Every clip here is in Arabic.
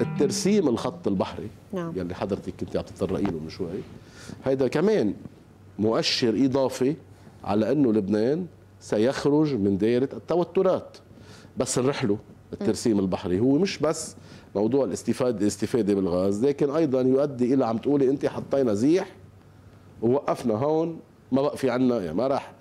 الترسيم الخط البحري. نعم. يلي حضرتك كنت عم تتطرقي له من شوي. هيدا كمان مؤشر إضافي على إنه لبنان سيخرج من دائره التوترات. بس نرحله الترسيم البحري هو مش بس موضوع الاستفاده الاستفادة بالغاز لكن أيضا يؤدي إلى عم تقولي أنت حطينا زيح ووقفنا هون ما بقى في عنا يعني ما راح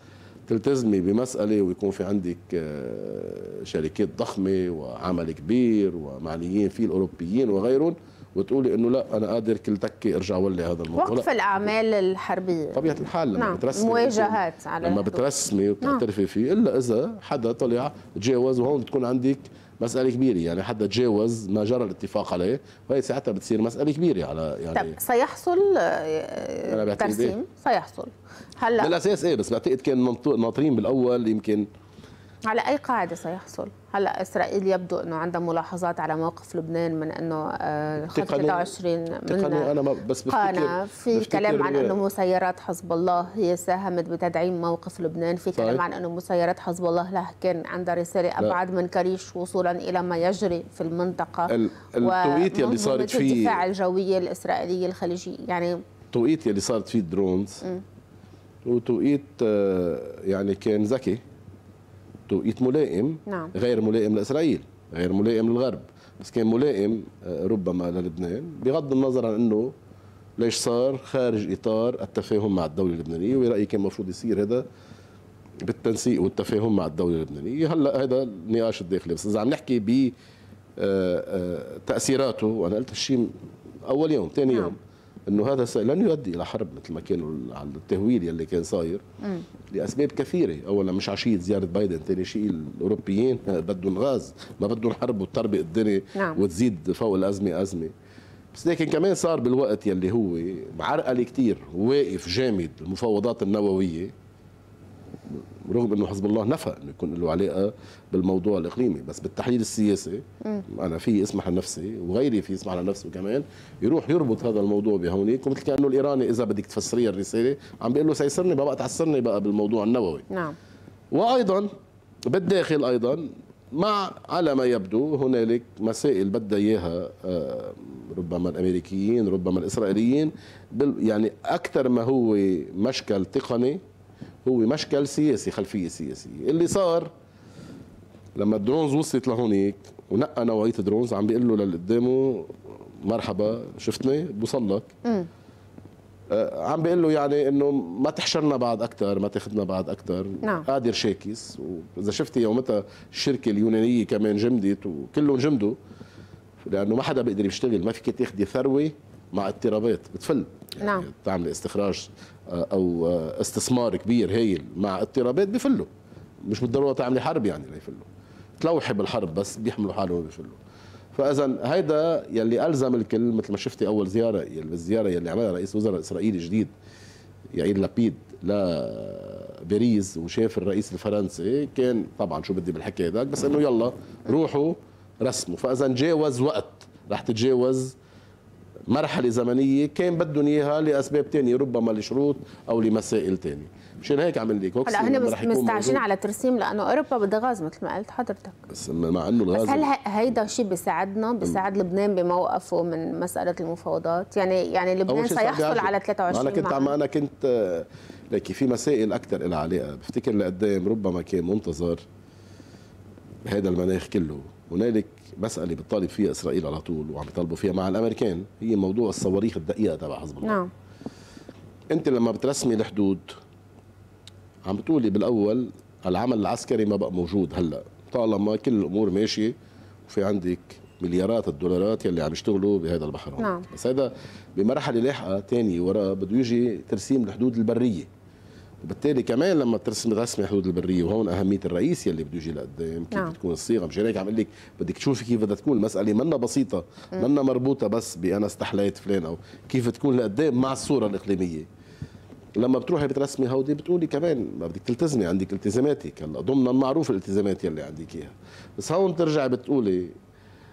تلتزمي بمسألة ويكون في عندك آه، شركات ضخمة وعمل كبير ومعنيين فيه الأوروبيين وغيرهم وتقولي إنه لا أنا قادر كل تكه أرجع أولي هذا الموضوع وقف لا. الأعمال الحربية طبيعة الحال لما نعم. بترسمي مواجهات على لما الحدود. بترسمي وبتعترفي فيه إلا إذا حدا طلع تجاوز وهون بتكون عندك مسألة كبيرة يعني حدا تجاوز ما جرى الاتفاق عليه وهي ساعتها بتصير مسألة كبيرة على يعني طب سيحصل آه، بعتقد ترسيم؟ سيحصل. هلأ بالأساس إيه؟ بس بعتقد كان ناطرين بالأول يمكن على أي قاعدة سيحصل؟ هلأ إسرائيل يبدو إنه عندها ملاحظات على موقف لبنان من إنه آه، خط تقني- 23 تقني من أنا ما بس قانا في بفتكر- كلام عن إنه مسيرات حزب الله هي ساهمت بتدعيم موقف لبنان. في كلام. عن إنه مسيرات حزب الله له كان عندها رسالة أبعد من كريش وصولا إلى ما يجري في المنطقة. ال- التوقيت يلي صارت فيه الدفاع الجوية الإسرائيلية الخليجية يعني التوقيت يلي صارت فيه الدرونز وتوقيت آه، يعني كان ذكي. توقيت ملائم نعم. غير ملائم لإسرائيل غير ملائم للغرب بس كان ملائم آه، ربما للبنان بغض النظر عن إنه ليش صار خارج إطار التفاهم مع الدولة اللبنانية ورايي كان المفروض يصير هذا بالتنسيق والتفاهم مع الدولة اللبنانية هلأ هذا النقاش الداخلي بس إذا عم نحكي ب آه، آه، تأثيراته وأنا قلت الشيء أول يوم ثاني نعم. يوم إنه هذا لن يؤدي إلى حرب مثل ما كان على التهويل يلي كان صاير. لأسباب كثيرة. اولا مش عشيه زيارة بايدن ثاني شيء الأوروبيين بدهم غاز ما بدهم حرب وتربق الدنيا نعم. وتزيد فوق الأزمة أزمة. بس لكن كمان صار بالوقت يلي هو معرقل كثير واقف جامد المفاوضات النووية. رغم إنه حزب الله نفى إنه يكون له علاقة بالموضوع الإقليمي بس بالتحليل السياسي أنا في اسمح لنفسي وغيري في يسمح لنفسه كمان يروح يربط هذا الموضوع بهونيك ومثل كأنه الإيراني إذا بدك تفسري الرسالة عم بيقول له سيسرني بقى تعسرني بقى بالموضوع النووي. نعم. وأيضا بالداخل أيضا مع على ما يبدو هنالك مسائل بدها إياها آه، ربما الأمريكيين ربما الإسرائيليين يعني أكثر ما هو مشكل تقني هو مشكل سياسي خلفية سياسية. اللي صار لما ال drones وصلت لهونيك ونقى نوعية drones عم بيقول له للي قدامه مرحبا شفتني؟ بوصل لك. آه، عم بيقول له يعني إنه ما تحشرنا بعد أكثر ما تاخذنا بعد أكثر نعم. قادر شاكس. وإذا شفتي يومتها الشركة اليونانية كمان جمدت وكلهم جمدوا لأنه ما حدا بيقدر يشتغل ما فيك تاخذي ثروة مع اضطرابات بتفل. يعني نعم. تعملي استخراج آه، أو آه، استثمار كبير هايل مع اضطرابات بفلوا مش بالضرورة تعملي حرب يعني ليفلوا تلوحي بالحرب بس بيحملوا حالهم وبيفلوا. فإذا هيدا يلي ألزم الكل مثل ما شفتي أول زيارة يلي بالزياره يلي عملها رئيس وزراء إسرائيلي جديد يعيد لابيد لباريس وشاف الرئيس الفرنسي كان طبعا شو بدي بالحكي هذاك بس إنه يلا روحوا رسموا. فإذا جاوز وقت رح تتجاوز مرحلة زمنية كان بدهم إياها لأسباب تانية ربما لشروط أو لمسائل تانية. مشان هيك عم لك هلا هن مس- مستعجلين على ترسيم لأنه أوروبا بدها غاز مثل ما قلت حضرتك. بس مع إنه الغاز بس هل هيدا شيء بيساعدنا؟ بيساعد لبنان بموقفه من مسألة المفاوضات؟ يعني يعني لبنان سيحصل. على 23 أنا كنت عم. أنا كنت آه، لك في مسائل أكثر لها علاقة. بفتكر لقدام ربما كان منتظر بهذا المناخ كله. هنالك مسألة بتطالب فيها إسرائيل على طول وعم يطالبوا فيها مع الأمريكان. هي موضوع الصواريخ الدقيقة تبع حزب الله. نعم. أنت لما بترسمي الحدود عم بتقولي بالأول العمل العسكري ما بقى موجود هلأ. طالما كل الأمور ماشية وفي عندك مليارات الدولارات يلي عم يشتغلوا بهذا البحر هون. نعم. بس هذا بمرحلة لاحقة تانية وراه بده يجي ترسيم الحدود البرية. وبالتالي كمان لما ترسم رسم الحدود البرية وهون أهمية الرئيس يلي بده يجي لقدام كيف نعم. تكون الصيغة. مشان هيك عم لك بدك تشوفي كيف بدها تكون. المسألة منا بسيطة منا مربوطة بس بأنا استحليت فلان أو كيف تكون لقدام مع الصورة الإقليمية. لما بتروحي بترسمي هودي بتقولي كمان ما بدك تلتزمي عندك التزاماتك. هلا ضمن معروف الالتزامات يلي عندك إياها. بس هون بترجعي بتقولي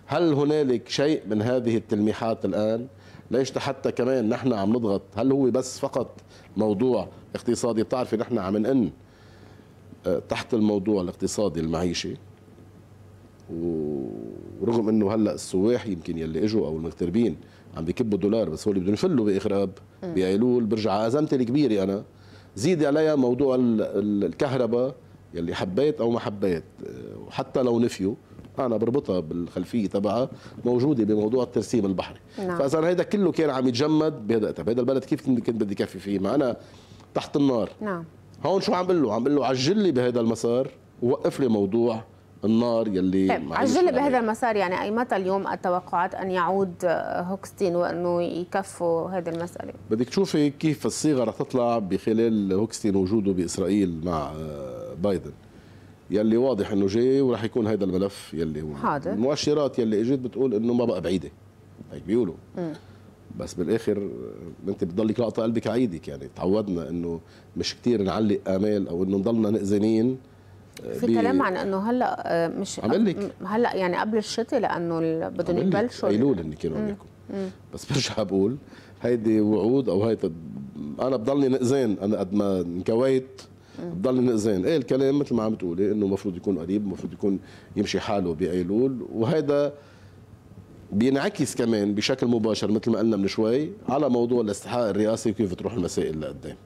هل هنالك شيء من هذه التلميحات الآن؟ ليش حتى كمان نحن عم نضغط؟ هل هو بس فقط موضوع اقتصادي؟ بتعرفي نحن عم نقن آه، تحت الموضوع الاقتصادي المعيشي. ورغم إنه هلأ السواح يمكن يلي إجوا أو المغتربين عم بيكبوا دولار بس هو اللي بدهم يفلوا باخر اب بايلول برجع أزمتي الكبيرة أنا. زيد عليها موضوع الكهرباء يلي حبيت أو ما حبيت وحتى لو نفيوا أنا بربطها بالخلفية تبعها موجودة بموضوع الترسيم البحري. نعم. فإذا هذا كله كان عم يتجمد بهذا طيب هذا البلد كيف كنت بدي كفي فيه؟ ما أنا تحت النار. نعم. هون شو عم بقول له عم بقول له عجل لي بهذا المسار ووقف لي موضوع النار يلي طيب عجل بهذا المسار. يعني أي متى اليوم التوقعات أن يعود هوكستين وأنه يكفوا هذه المسألة؟ بدك تشوفي كيف الصيغة رح تطلع بخلال هوكستين وجوده بإسرائيل مع بايدن. يلي واضح إنه جاي وراح يكون هذا الملف يلي هو. حاضر. المؤشرات يلي إجت بتقول إنه ما بقى بعيدة. هيك بيقولوا. بس بالآخر أنت بتضلك لاقطه قلبك عيدك يعني تعودنا إنه مش كثير نعلق آمال أو إنه نضلنا نأذنين في كلام عن إنه هلأ آه، مش عم لك. هلأ يعني قبل الشتاء لأنه بدهم يبلشوا ايلول اللي كانوا عم يحكوا. بس برجع بقول هيدي وعود أو هيدا أنا بضلني نقزان أنا قد ما انكويت. بضلني نقزان إيه الكلام؟ مثل ما عم بتقولي إنه المفروض يكون قريب المفروض يكون يمشي حاله بايلول وهيدا بينعكس كمان بشكل مباشر مثل ما قلنا من شوي على موضوع الاستحقاق الرئاسي وكيف تروح المسائل لقدام.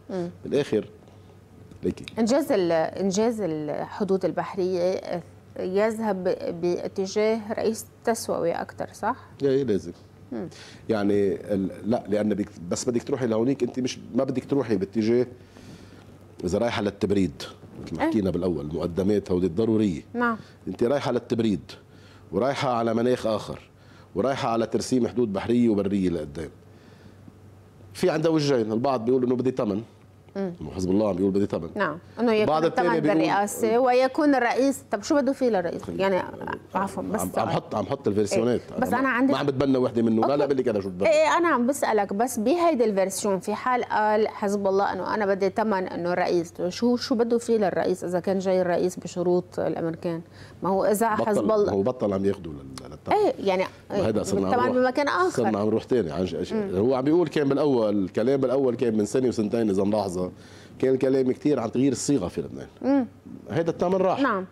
بالآخر ليكي. إنجاز إنجاز الحدود البحرية يذهب باتجاه رئيس تسوي أكثر صح؟ إيه لازم. مم. يعني لا لأن بس بدك تروحي لهونيك أنت مش ما بدك تروحي باتجاه إذا رايحة للتبريد مثل ما إيه. حكينا بالأول المقدمات هودي الضرورية. نعم. أنت رايحة للتبريد ورايحة على مناخ آخر ورايحة على ترسيم حدود بحرية وبرية لقدام. في عندها وجهين البعض بيقول إنه بدي ثمن حزب الله عم بيقول بدي ثمن نعم. إنه يكون الثمن بالرئاسة ويكون الرئيس طب شو بده فيه للرئيس؟ يعني عفوا بس عم عم حط عم حط ال version ات. إيه؟ بس أنا عندي ما عم بتبنى وحدة منه. لا لا بقول لك أنا شو بدي إيه أنا عم بسألك بس بهيدي ال version في حال قال حزب الله إنه أنا بدي ثمن إنه الرئيس شو شو بده فيه للرئيس إذا كان جاي الرئيس بشروط الأمريكان؟ ما هو إذا حزب الله هو بطل عم ياخذوا للثمن إيه يعني هذا صرنا طبعا بمكان آخر. صرنا عم نروح ثاني هو عم بيقول كان بالأول الكلام بالأول كان من سنه وسنتين إذا ملاحظة. كان الكلام كثير عن تغيير الصيغة في لبنان. هذا الثمن راح. نعم.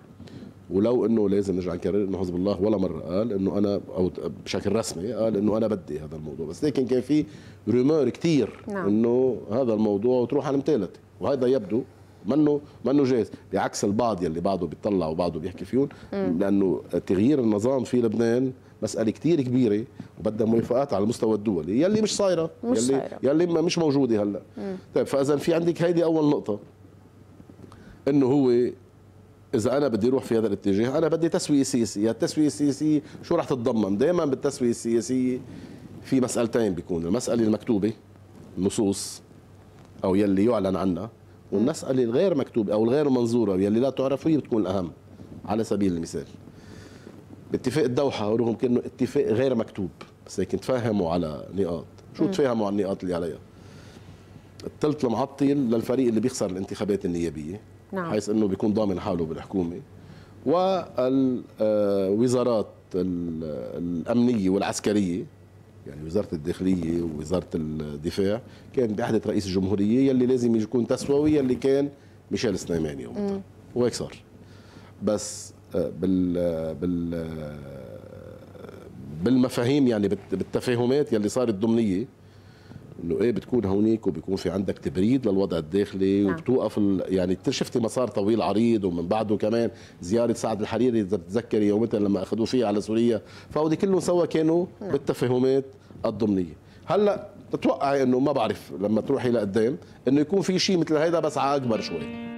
ولو إنه لازم نرجع نكرر إنه حزب الله ولا مرة قال إنه أنا أو بشكل رسمي قال إنه أنا بدي هذا الموضوع. بس لكن كان في رومور كثير نعم. إنه هذا الموضوع وتروح على المتالتة وهذا يبدو منه منه جاهز. بعكس البعض يلي بعده بيطلع وبعده بيحكي فيهم لأنه تغيير النظام في لبنان مسألة كثير كبيرة وبدها موافقات على المستوى الدولي يلي مش صايرة مش يلي صايرة. يلي مش موجودة هلأ. طيب فإذا في عندك هيدي أول نقطة إنه هو إذا أنا بدي أروح في هذا الاتجاه أنا بدي تسوية سياسية. التسوية السياسية شو رح تتضمن؟ دائما بالتسوية السياسية في مسألتين بيكون المسألة المكتوبة النصوص أو يلي يعلن عنها. والمسألة الغير مكتوبة أو الغير منظورة يلي لا تعرف هي بتكون الأهم على سبيل المثال. باتفاق الدوحة رغم كأنه اتفاق غير مكتوب بس هيك تفاهموا على نقاط. شو تفاهموا على النقاط اللي عليها؟ الثلث المعطل للفريق اللي بيخسر الانتخابات النيابية نعم. حيث إنه بيكون ضامن حاله بالحكومة. والوزارات الأمنية والعسكرية يعني وزارة الداخلية ووزارة الدفاع كان بعهده رئيس الجمهورية يلي لازم يكون تسوي يلي كان ميشيل سليماني يومها وهيك صار. بس بال بال بالمفاهيم يعني بالتفاهمات يلي صارت ضمنية إنه إيه بتكون هونيك وبيكون في عندك تبريد للوضع الداخلي نعم. وبتوقف يعني شفتي مسار طويل عريض ومن بعده كمان زيارة سعد الحريري إذا بتتذكري يومتها لما أخذوه فيه على سوريا فهودي كلهم سوا كانوا نعم. بالتفاهمات الضمنية هلأ تتوقعي إنه ما بعرف لما تروحي لقدام إنه يكون في شيء مثل هيدا بس على أكبر شوي